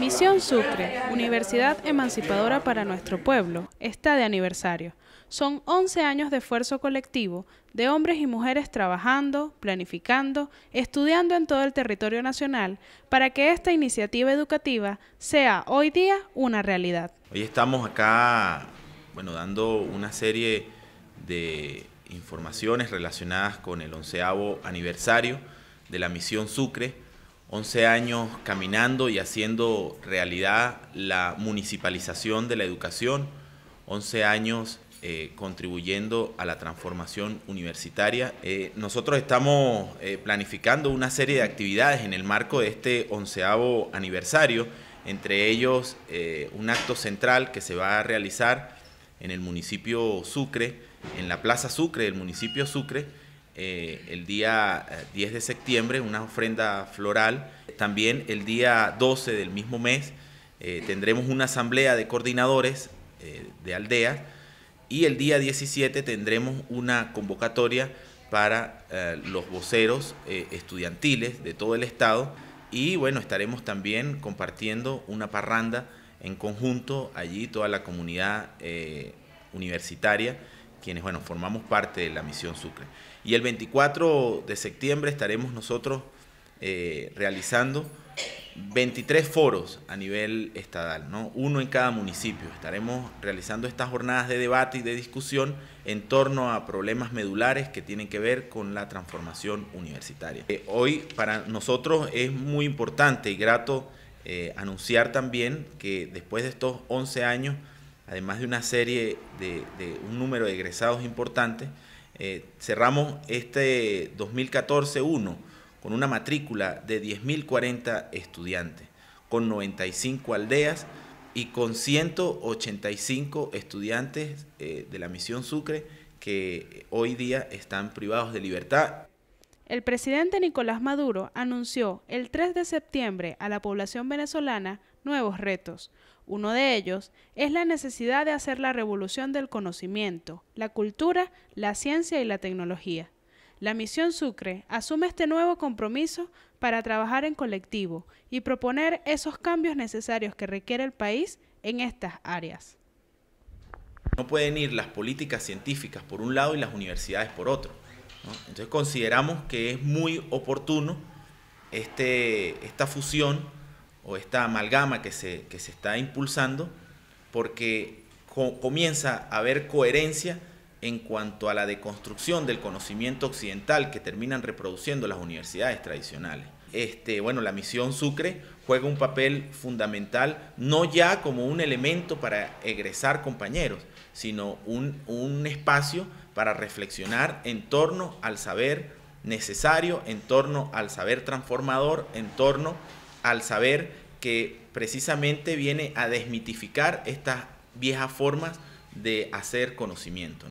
Misión Sucre, Universidad Emancipadora para nuestro pueblo, está de aniversario. Son 11 años de esfuerzo colectivo de hombres y mujeres trabajando, planificando, estudiando en todo el territorio nacional para que esta iniciativa educativa sea hoy día una realidad. Hoy estamos acá, bueno, dando una serie de informaciones relacionadas con el onceavo aniversario de la Misión Sucre, 11 años caminando y haciendo realidad la municipalización de la educación, 11 años eh, contribuyendo a la transformación universitaria. Eh, nosotros estamos eh, planificando una serie de actividades en el marco de este onceavo aniversario, entre ellos un acto central que se va a realizar en el municipio Sucre, en la Plaza Sucre del municipio Sucre, eh, el día 10 eh, de septiembre, una ofrenda floral. También el día 12 del mismo mes eh, tendremos una asamblea de coordinadores de aldeas y el día 17 tendremos una convocatoria para los voceros estudiantiles de todo el estado. Y bueno, estaremos también compartiendo una parranda en conjunto allí toda la comunidad universitaria quienes bueno, formamos parte de la misión Sucre. Y el 24 de septiembre estaremos nosotros eh, realizando 23 foros a nivel estatal, ¿no? uno en cada municipio. Estaremos realizando estas jornadas de debate y de discusión en torno a problemas medulares que tienen que ver con la transformación universitaria. Eh, hoy para nosotros es muy importante y grato eh, anunciar también que después de estos 11 años además de una serie de, un número de egresados importante, eh, cerramos este 2014-1 con una matrícula de 10.040 estudiantes, con 95 aldeas y con 185 estudiantes eh, de la misión Sucre que hoy día están privados de libertad. El presidente Nicolás Maduro anunció el 3 de septiembre a la población venezolana nuevos retos. Uno de ellos es la necesidad de hacer la revolución del conocimiento, la cultura, la ciencia y la tecnología. La misión Sucre asume este nuevo compromiso para trabajar en colectivo y proponer esos cambios necesarios que requiere el país en estas áreas. No pueden ir las políticas científicas por un lado y las universidades por otro. Entonces consideramos que es muy oportuno este, esta fusión o esta amalgama que se, que se está impulsando porque comienza a haber coherencia en cuanto a la deconstrucción del conocimiento occidental que terminan reproduciendo las universidades tradicionales. Este, bueno, la misión Sucre juega un papel fundamental, no ya como un elemento para egresar compañeros, sino un, un espacio para reflexionar en torno al saber necesario, en torno al saber transformador, en torno al saber que precisamente viene a desmitificar estas viejas formas de hacer conocimiento.